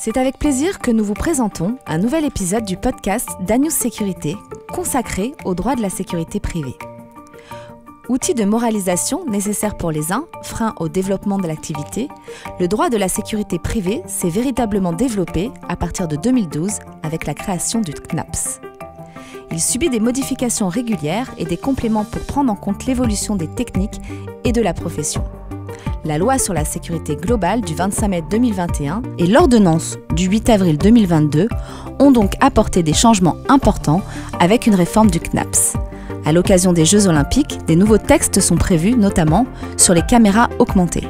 C'est avec plaisir que nous vous présentons un nouvel épisode du podcast d'Anius Sécurité consacré aux droits de la sécurité privée. Outil de moralisation nécessaire pour les uns, frein au développement de l'activité, le droit de la sécurité privée s'est véritablement développé à partir de 2012 avec la création du CNAPS. Il subit des modifications régulières et des compléments pour prendre en compte l'évolution des techniques et de la profession la loi sur la sécurité globale du 25 mai 2021 et l'ordonnance du 8 avril 2022 ont donc apporté des changements importants avec une réforme du CNAPS. À l'occasion des Jeux olympiques, des nouveaux textes sont prévus notamment sur les caméras augmentées.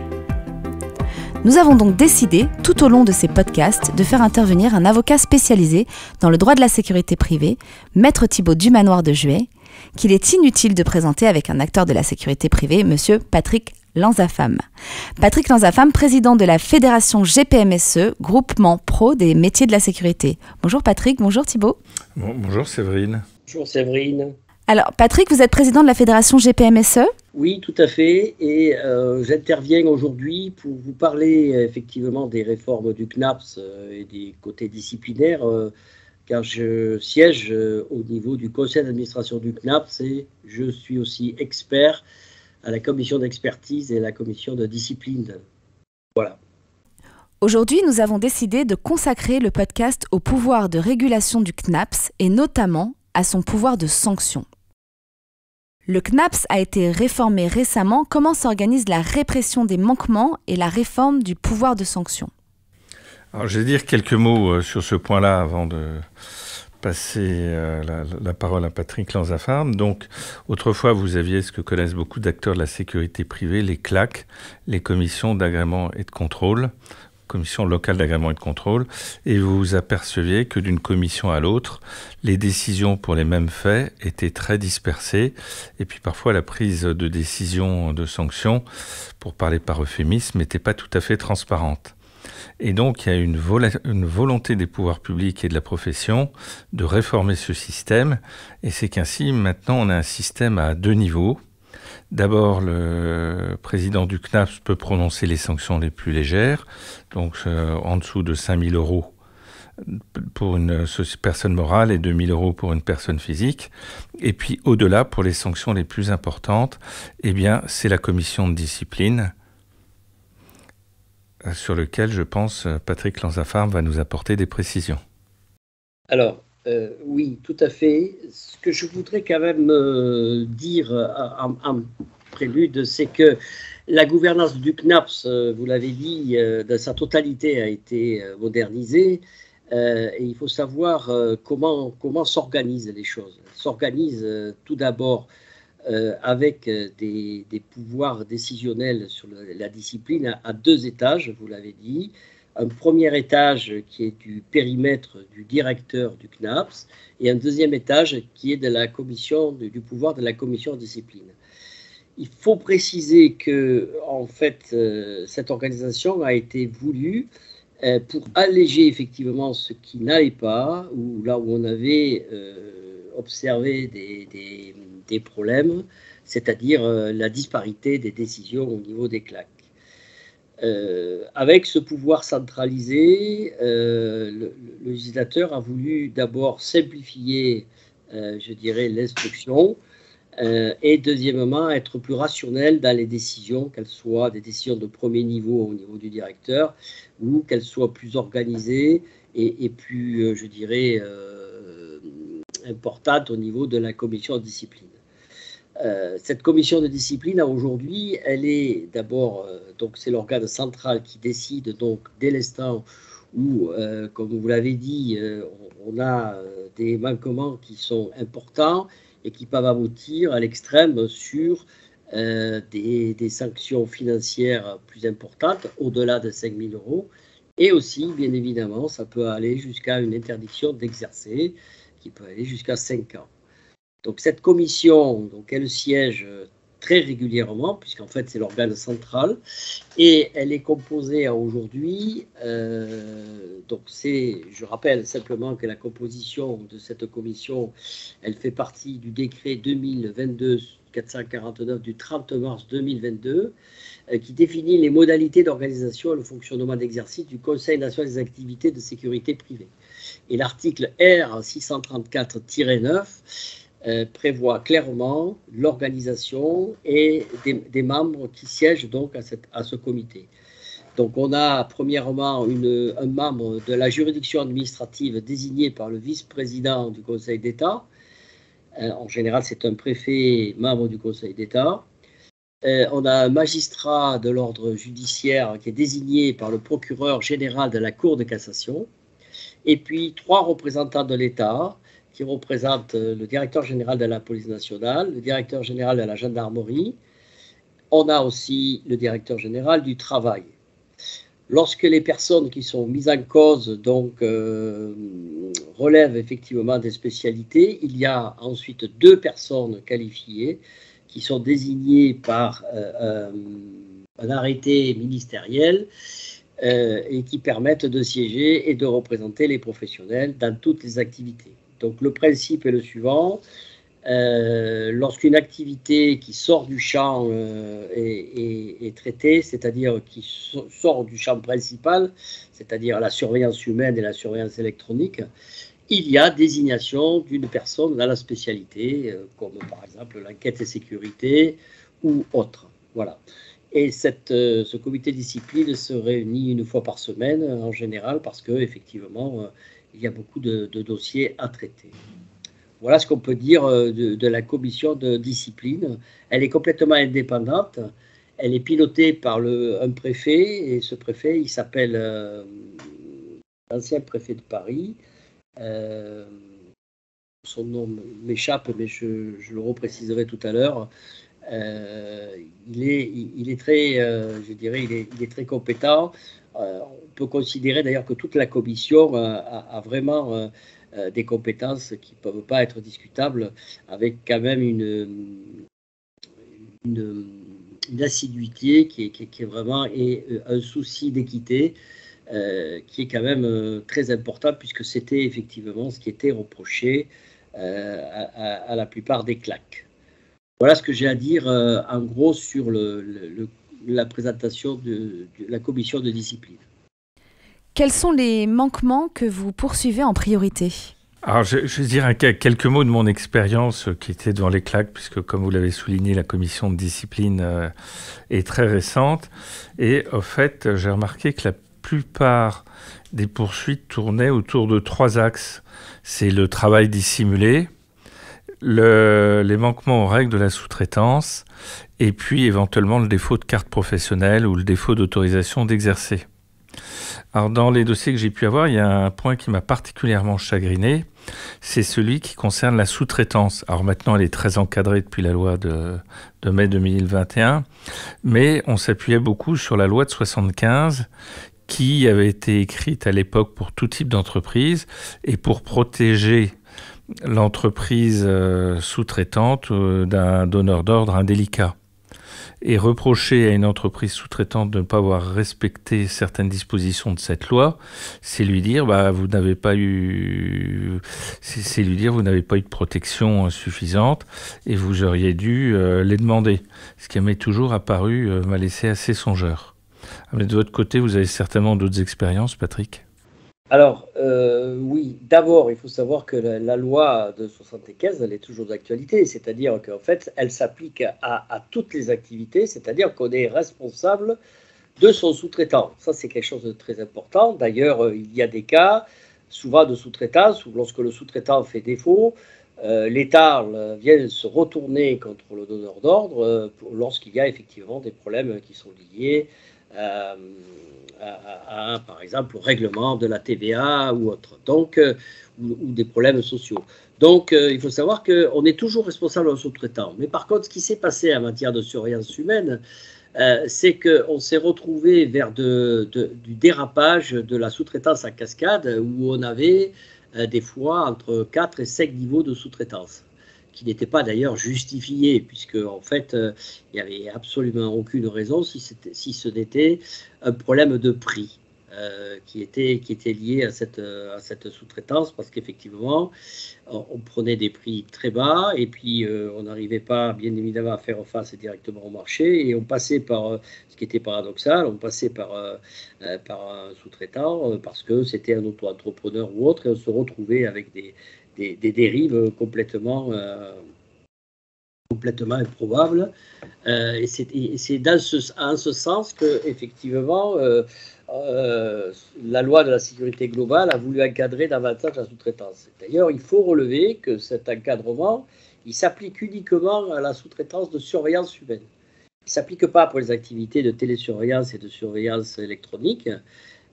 Nous avons donc décidé, tout au long de ces podcasts, de faire intervenir un avocat spécialisé dans le droit de la sécurité privée, Maître Thibault Dumanoir de Juet, qu'il est inutile de présenter avec un acteur de la sécurité privée, Monsieur Patrick Lanzafam. Patrick Lanzafam, président de la fédération GPMSE, groupement pro des métiers de la sécurité. Bonjour Patrick, bonjour Thibault. bonjour Séverine. Bonjour Séverine. Alors Patrick, vous êtes président de la fédération GPMSE Oui, tout à fait. Et euh, j'interviens aujourd'hui pour vous parler effectivement des réformes du CNAPS euh, et des côtés disciplinaires. Euh, car je siège au niveau du conseil d'administration du CNAPS et je suis aussi expert à la commission d'expertise et à la commission de discipline. Voilà. Aujourd'hui, nous avons décidé de consacrer le podcast au pouvoir de régulation du CNAPS et notamment à son pouvoir de sanction. Le CNAPS a été réformé récemment. Comment s'organise la répression des manquements et la réforme du pouvoir de sanction? Alors, Je vais dire quelques mots euh, sur ce point-là avant de, passer euh, la, parole à Patrick Lanzafam. Donc, autrefois, vous aviez ce que connaissent beaucoup d'acteurs de la sécurité privée, les CLAC, les commissions d'agrément et de contrôle, commission locale d'agrément et de contrôle, et vous vous aperceviez que d'une commission à l'autre, les décisions pour les mêmes faits étaient très dispersées, et puis parfois la prise de décision de sanction, pour parler par euphémisme, n'était pas tout à fait transparente. Et donc, il y a une, volonté des pouvoirs publics et de la profession de réformer ce système. Et c'est qu'ainsi, maintenant, on a un système à deux niveaux. D'abord, le président du CNAPS peut prononcer les sanctions les plus légères, donc euh, en dessous de 5 000 euros pour une personne morale et 2 000 euros pour une personne physique. Et puis au-delà, pour les sanctions les plus importantes, eh bien, c'est la commission de discipline sur lequel, je pense, Patrick Lanzafarm va nous apporter des précisions. Alors, euh, oui, tout à fait. Ce que je voudrais quand même euh, dire en, prélude, c'est que la gouvernance du CNAPS, euh, vous l'avez dit, dans sa totalité a été modernisée. et il faut savoir comment, comment s'organisent les choses. S'organisent tout d'abord euh, avec euh, des, pouvoirs décisionnels sur la discipline à, deux étages, vous l'avez dit. Un premier étage qui est du périmètre du directeur du CNAPS et un deuxième étage qui est de la commission, du pouvoir de la commission de discipline. Il faut préciser que, en fait, euh, cette organisation a été voulue pour alléger effectivement ce qui n'allait pas, ou là où on avait observé des des problèmes, c'est-à-dire euh, la disparité des décisions au niveau des claques. Euh, avec ce pouvoir centralisé, euh, le, législateur a voulu d'abord simplifier, je dirais, l'instruction et deuxièmement être plus rationnel dans les décisions, qu'elles soient des décisions de premier niveau au niveau du directeur ou qu'elles soient plus organisées et plus, je dirais, importantes au niveau de la commission de discipline. Euh, cette commission de discipline, aujourd'hui, elle est d'abord, euh, donc c'est l'organe central qui décide, donc dès l'instant où, euh, comme vous l'avez dit, on, a des manquements qui sont importants et qui peuvent aboutir à l'extrême sur des, des, sanctions financières plus importantes, au-delà de 5 000 euros. Et aussi, bien évidemment, ça peut aller jusqu'à une interdiction d'exercer, qui peut aller jusqu'à 5 ans. Donc cette commission, donc elle siège euh, très régulièrement, puisqu'en fait c'est l'organe central, et elle est composée aujourd'hui, euh, donc c'est, je rappelle simplement que la composition de cette commission, elle fait partie du décret 2022-449 du 30 mars 2022, qui définit les modalités d'organisation et le fonctionnement d'exercice du Conseil national des activités de sécurité privée. Et l'article R 634-9 prévoit clairement l'organisation et des, membres qui siègent donc à, à ce comité. Donc on a premièrement un membre de la juridiction administrative désigné par le vice-président du Conseil d'État. Euh, en général, c'est un préfet membre du Conseil d'État. Euh, on a un magistrat de l'ordre judiciaire qui est désigné par le procureur général de la Cour de cassation. Et puis trois représentants de l'État qui représentent le directeur général de la police nationale, le directeur général de la gendarmerie. On a aussi le directeur général du travail. Lorsque les personnes qui sont mises en cause donc euh, relèvent effectivement des spécialités, il y a ensuite deux personnes qualifiées qui sont désignées par euh, euh, un arrêté ministériel et qui permettent de siéger et de représenter les professionnels dans toutes les activités. Donc le principe est le suivant euh, lorsqu'une activité qui sort du champ euh, est, traitée, c'est-à-dire qui sort du champ principal, c'est-à-dire la surveillance humaine et la surveillance électronique, il y a désignation d'une personne dans la spécialité, euh, comme par exemple l'enquête et sécurité ou autre. Voilà. Et cette, ce comité discipline se réunit une fois par semaine en général parce qu'effectivement, il y a beaucoup de dossiers à traiter. Voilà ce qu'on peut dire euh, de, la commission de discipline. Elle est complètement indépendante. Elle est pilotée par un préfet, et ce préfet, il s'appelle euh, l'ancien préfet de Paris. Euh, son nom m'échappe, mais je, le repréciserai tout à l'heure. Il, est, il, est très, je dirais, il est, très compétent. on peut considérer d'ailleurs que toute la commission a vraiment euh, des compétences qui ne peuvent pas être discutables, avec quand même une, assiduité qui est, vraiment et euh, un souci d'équité euh, qui est quand même très important puisque c'était effectivement ce qui était reproché à, la plupart des claques. Voilà ce que j'ai à dire en gros sur le, la présentation de, la commission de discipline. Quels sont les manquements que vous poursuivez en priorité? Alors, je, je vais dire quelques mots de mon expérience euh, qui était devant les claques, puisque, comme vous l'avez souligné, la commission de discipline euh, est très récente. Et au fait, j'ai remarqué que la plupart des poursuites tournaient autour de trois axes. C'est le travail dissimulé, le, les manquements aux règles de la sous-traitance, et puis éventuellement le défaut de carte professionnelle ou le défaut d'autorisation d'exercer. Alors dans les dossiers que j'ai pu avoir, il y a un point qui m'a particulièrement chagriné, c'est celui qui concerne la sous-traitance. Alors maintenant, elle est très encadrée depuis la loi de, mai 2021, mais on s'appuyait beaucoup sur la loi de 75 qui avait été écrite à l'époque pour tout type d'entreprise et pour protéger l'entreprise euh, sous-traitante euh, d'un donneur d'ordre indélicat et reprocher à une entreprise sous-traitante de ne pas avoir respecté certaines dispositions de cette loi, c'est lui dire bah vous n'avez pas eu c'est lui dire vous n'avez pas eu de protection suffisante et vous auriez dû euh, les demander. Ce qui m'est toujours apparu m'a laissé assez songeur. Mais de votre côté, vous avez certainement d'autres expériences, Patrick? Alors, euh, oui, d'abord, il faut savoir que la, loi de 75, elle est toujours d'actualité, c'est-à-dire qu'en fait, elle s'applique à, toutes les activités, c'est-à-dire qu'on est responsable de son sous-traitant. Ça, c'est quelque chose de très important. D'ailleurs, euh, il y a des cas, souvent de sous-traitance, où lorsque le sous-traitant fait défaut, euh, l'État vient se retourner contre le donneur d'ordre lorsqu'il y a effectivement des problèmes qui sont liés à, par exemple, au règlement de la TVA ou autre, donc, euh, ou, des problèmes sociaux. Donc, euh, il faut savoir qu'on est toujours responsable en sous-traitant. Mais par contre, ce qui s'est passé en matière de surveillance humaine, euh, c'est qu'on s'est retrouvé vers du dérapage de la sous-traitance à cascade, où on avait des fois entre 4 et 5 niveaux de sous-traitance qui n'était pas d'ailleurs justifié, puisque en fait, euh, il n'y avait absolument aucune raison si, si ce n'était un problème de prix. Euh, euh, qui, était, qui était lié à cette, à cette sous-traitance parce qu'effectivement, on, prenait des prix très bas et puis euh, on n'arrivait pas, bien évidemment, à faire face directement au marché et on passait par, ce qui était paradoxal, on passait par, par un sous-traitant parce que c'était un auto-entrepreneur ou autre et on se retrouvait avec des, des, dérives complètement complètement improbable. Euh, et c'est ce, en ce sens que, effectivement, euh, euh, la loi de la sécurité globale a voulu encadrer davantage la sous-traitance. D'ailleurs, il faut relever que cet encadrement, il s'applique uniquement à la sous-traitance de surveillance humaine. Il ne s'applique pas pour les activités de télésurveillance et de surveillance électronique,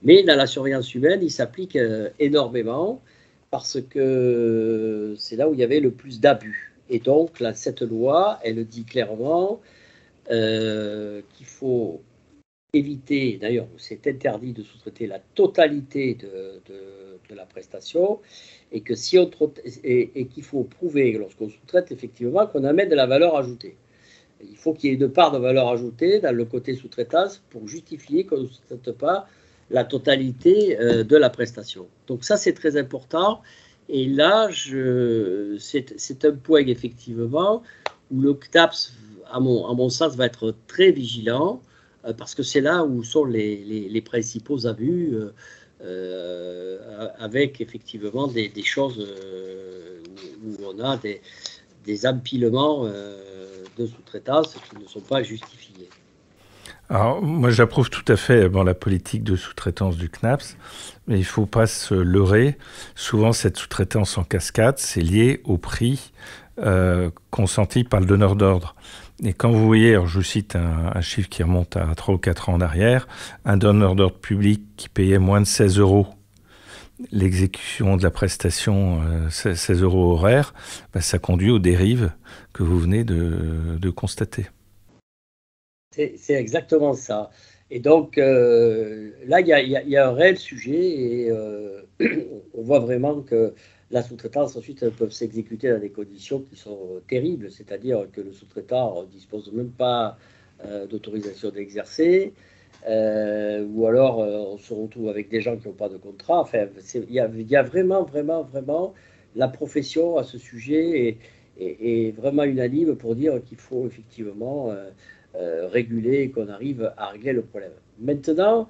mais dans la surveillance humaine, il s'applique énormément parce que c'est là où il y avait le plus d'abus. Et donc, cette loi, elle dit clairement euh, qu'il faut éviter, d'ailleurs, c'est interdit de sous-traiter la totalité de, la prestation, et que si on et, qu'il faut prouver lorsqu'on sous-traite effectivement qu'on amène de la valeur ajoutée. Il faut qu'il y ait une part de valeur ajoutée dans le côté sous-traitance pour justifier qu'on ne sous-traite pas la totalité euh, de la prestation. Donc ça, c'est très important. Et là, c'est un point effectivement où le CNAPS, à mon, sens, va être très vigilant euh, parce que c'est là où sont les, principaux abus euh, avec effectivement des, choses où, on a des, des empilements de sous-traitance qui ne sont pas justifiés. Alors, moi, j'approuve tout à fait la politique de sous-traitance du CNAPS, mais il ne faut pas se leurrer. Souvent, cette sous-traitance en cascade, c'est lié au prix euh, consenti par le donneur d'ordre. Et quand vous voyez, alors je cite un, chiffre qui remonte à 3 ou 4 ans en arrière, un donneur d'ordre public qui payait moins de 16 euros l'exécution de la prestation, euh, 16 euros horaires, bah, ça conduit aux dérives que vous venez de constater. C'est exactement ça. Et donc, euh, là, il y, a un réel sujet et euh, on voit vraiment que la sous-traitance, ensuite, peut s'exécuter dans des conditions qui sont terribles, c'est-à-dire que le sous-traitant ne dispose même pas euh, d'autorisation d'exercer, ou alors on se retrouve avec des gens qui n'ont pas de contrat. Enfin, il y, a vraiment, vraiment, vraiment la profession à ce sujet est, vraiment unanime pour dire qu'il faut effectivement euh, réguler et qu'on arrive à régler le problème. Maintenant,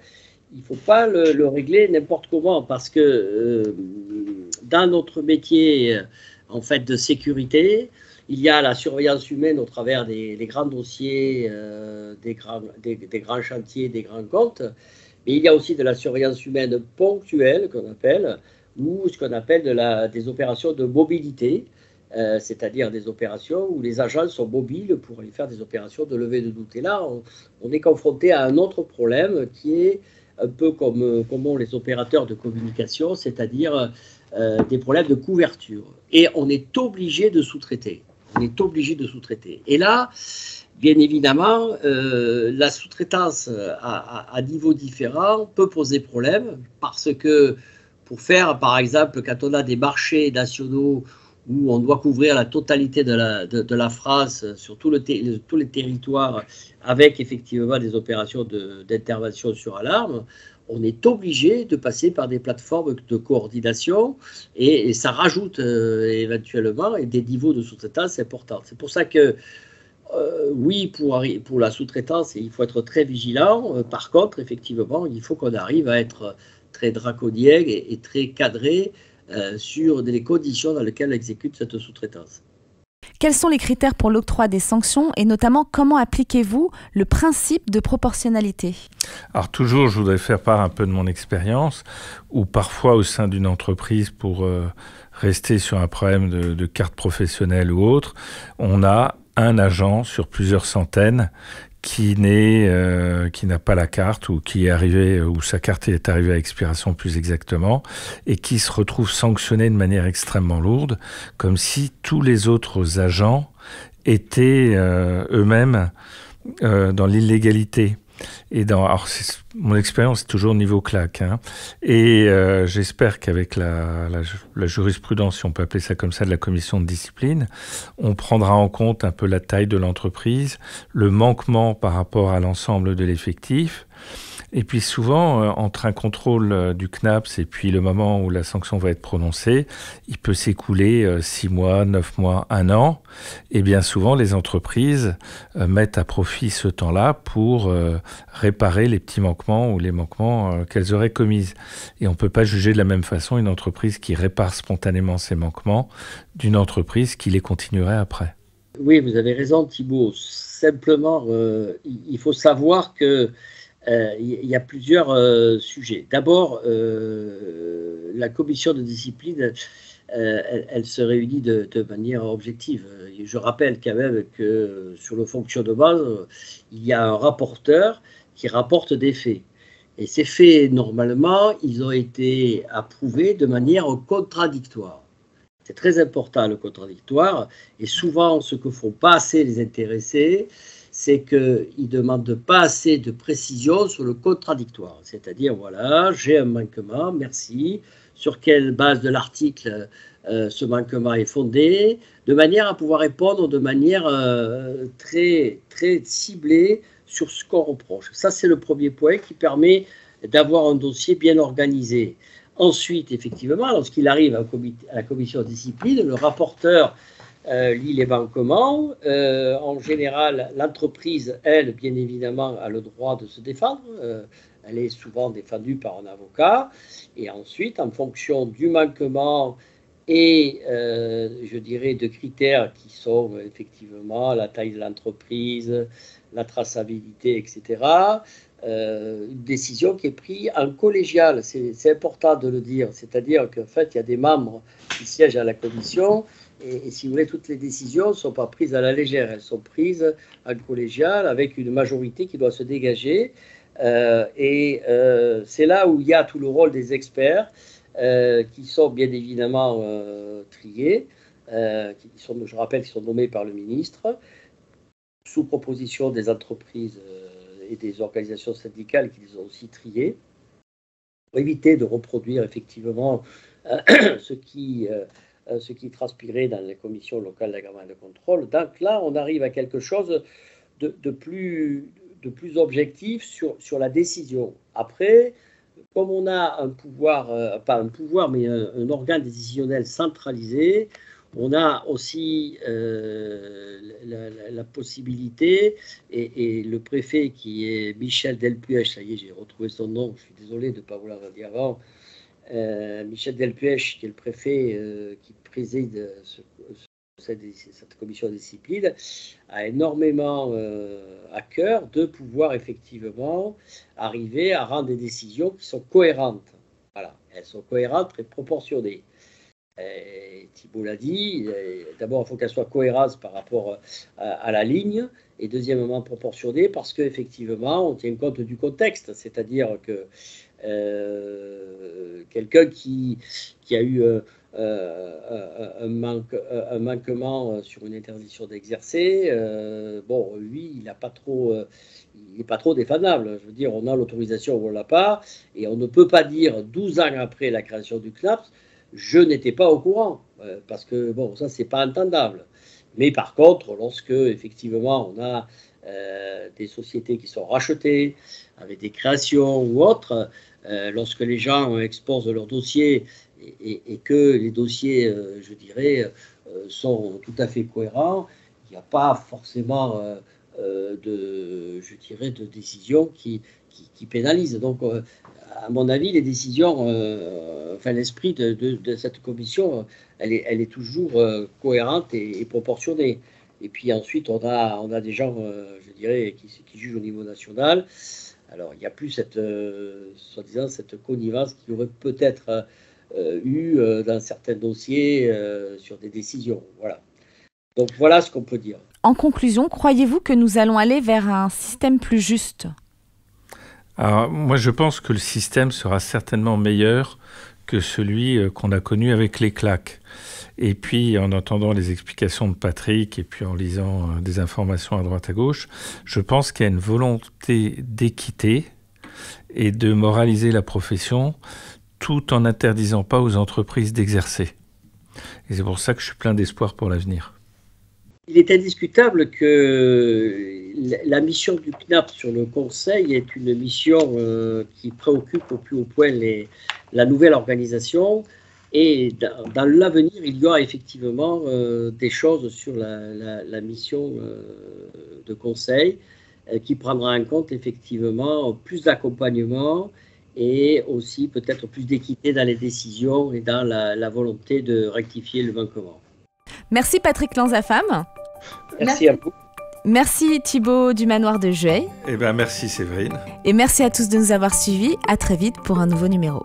il ne faut pas le, régler n'importe comment parce que euh, dans notre métier en fait de sécurité, il y a la surveillance humaine au travers des, grands dossiers, euh, des, grands, chantiers, des grands comptes, mais il y a aussi de la surveillance humaine ponctuelle qu'on appelle, ou ce qu'on appelle des opérations de mobilité. Euh, c'est-à-dire des opérations où les agents sont mobiles pour aller faire des opérations de levée de doute. Et là, on, est confronté à un autre problème qui est un peu comme, comme les opérateurs de communication, c'est-à-dire euh, des problèmes de couverture. Et on est obligé de sous-traiter. On est obligé de sous-traiter. Et là, bien évidemment, euh, la sous-traitance à, à, différent peut poser problème parce que pour faire, par exemple, quand on a des marchés nationaux où on doit couvrir la totalité de la, de, France sur tous les territoires avec effectivement des opérations d'intervention sur alarme, on est obligé de passer par des plateformes de coordination et, ça rajoute euh, éventuellement des niveaux de sous-traitance importants. C'est pour ça que euh, oui, pour, pour la sous-traitance, il faut être très vigilant. Euh, par contre, effectivement, il faut qu'on arrive à être très draconien et très cadré euh, sur les conditions dans lesquelles exécute cette sous-traitance. Quels sont les critères pour l'octroi des sanctions et notamment comment appliquez-vous le principe de proportionnalité? Alors toujours, je voudrais faire part un peu de mon expérience, où parfois au sein d'une entreprise, pour euh, rester sur un problème de, de carte professionnelle ou autre, on a un agent sur plusieurs centaines qui n'est euh, qui n'a pas la carte ou qui est arrivé ou sa carte est arrivée à expiration plus exactement et qui se retrouve sanctionné de manière extrêmement lourde comme si tous les autres agents étaient euh, eux-mêmes euh, dans l'illégalité et dans, alors mon expérience est toujours niveau claque. Hein, et euh, j'espère qu'avec la, jurisprudence, si on peut appeler ça comme ça, de la commission de discipline, on prendra en compte un peu la taille de l'entreprise, le manquement par rapport à l'ensemble de l'effectif, Et puis souvent, euh, entre un contrôle euh, du CNAPS et puis le moment où la sanction va être prononcée, il peut s'écouler 6 mois, 9 mois, 1 an. Et bien souvent, les entreprises mettent à profit ce temps-là pour réparer les petits manquements ou les manquements qu'elles auraient commis. Et on ne peut pas juger de la même façon une entreprise qui répare spontanément ses manquements d'une entreprise qui les continuerait après. Oui, vous avez raison Thibault. Simplement, il faut savoir que euh, il y a plusieurs euh, sujets. D'abord, euh, la commission de discipline, elle, se réunit de, manière objective. Je rappelle quand même que sur le fonctionnement, il y a un rapporteur qui rapporte des faits. Et ces faits, normalement, ils ont été approuvés de manière contradictoire. C'est très important le contradictoire. Et souvent, ce que font pas assez les intéressés, c'est qu'il ne demande pas assez de précision sur le contradictoire. C'est-à-dire, voilà, j'ai un manquement, merci, sur quelle base de l'article euh, ce manquement est fondé, de manière à pouvoir répondre de manière euh, très, très ciblée sur ce qu'on reproche. Ça, c'est le premier point qui permet d'avoir un dossier bien organisé. Ensuite, effectivement, lorsqu'il arrive à la commission de discipline, le rapporteur euh, lit les manquements. Euh, en général, l'entreprise, elle, bien évidemment, a le droit de se défendre. Euh, elle est souvent défendue par un avocat. Et ensuite, en fonction du manquement et, je dirais, de critères qui sont effectivement la taille de l'entreprise, la traçabilité, etc., une décision qui est prise en collégial. C'est important de le dire. C'est-à-dire qu'en fait, il y a des membres qui siègent à la commission et, si vous voulez, toutes les décisions ne sont pas prises à la légère, elles sont prises en collégial avec une majorité qui doit se dégager. Euh, et euh, c'est là où il y a tout le rôle des experts, euh, qui sont bien évidemment triés, qui sont, je rappelle, qui sont nommés par le ministre, sous proposition des entreprises et des organisations syndicales qui les ont aussi triés, pour éviter de reproduire effectivement ce qui ce qui transpirait dans les commissions locales d'agrément de contrôle. Donc là, on arrive à quelque chose de, plus, objectif sur, la décision. Après, comme on a un pouvoir, euh, pas un pouvoir, mais un, organe décisionnel centralisé, on a aussi euh, la, possibilité, et, le préfet qui est Michel Delpuech, ça y est, j'ai retrouvé son nom, je suis désolé de ne pas vous l'avoir dit avant, euh, Michel Delpuech, qui est le préfet euh, qui préside cette, commission de discipline, a énormément euh, à cœur de pouvoir effectivement arriver à rendre des décisions qui sont cohérentes. Elles sont cohérentes et proportionnées. Thibault l'a dit, d'abord il faut qu'elles soient cohérentes par rapport à, la ligne, et deuxièmement proportionnées parce qu'effectivement on tient compte du contexte, c'est-à-dire que euh, quelqu'un qui, qui a eu euh, euh, un, manque, un, manquement sur une interdiction d'exercer, bon, lui, il n'est pas trop, il pas trop défendable. Je veux dire, on a l'autorisation ou on l'a pas, et on ne peut pas dire 12 ans après la création du CNAPS, je n'étais pas au courant, parce que bon, ça c'est pas entendable. Mais par contre, lorsque effectivement on a des sociétés qui sont rachetées avec des créations ou autres, euh, lorsque les gens exposent leurs dossiers et, que les dossiers, euh, je dirais, euh, sont tout à fait cohérents, il n'y a pas forcément de, je dirais, de décision qui, qui, pénalisent. Donc, à mon avis, les décisions, enfin l'esprit de, cette commission, elle est, elle est toujours cohérente et, proportionnée. Et puis ensuite, on a, on a des gens, je dirais, qui, qui jugent au niveau national. Alors, il n'y a plus cette, euh, soi-disant, cette connivence qu'il y aurait peut-être euh, eu euh, dans certains dossiers sur des décisions. Voilà. Donc, voilà ce qu'on peut dire. En conclusion, croyez-vous que nous allons aller vers un système plus juste? Alors, moi, je pense que le système sera certainement meilleur que celui qu'on a connu avec les claques. Et puis, en entendant les explications de Patrick et puis en lisant euh, des informations à droite à gauche, je pense qu'il y a une volonté d'équité et de moraliser la profession tout en n'interdisant pas aux entreprises d'exercer. Et c'est pour ça que je suis plein d'espoir pour l'avenir. Il est indiscutable que la mission du CNAP sur le Conseil est une mission euh, qui préoccupe au plus haut point la nouvelle organisation. Et dans, l'avenir, il y aura effectivement euh, des choses sur la, mission euh, de Conseil qui prendra en compte effectivement plus d'accompagnement et aussi peut-être plus d'équité dans les décisions et dans la, volonté de rectifier le manquement. Merci Patrick Lanzafam. Merci, merci à vous. Merci Thibaut du Manoir de Jueil. Eh bien, merci Séverine. Et merci à tous de nous avoir suivis. À très vite pour un nouveau numéro.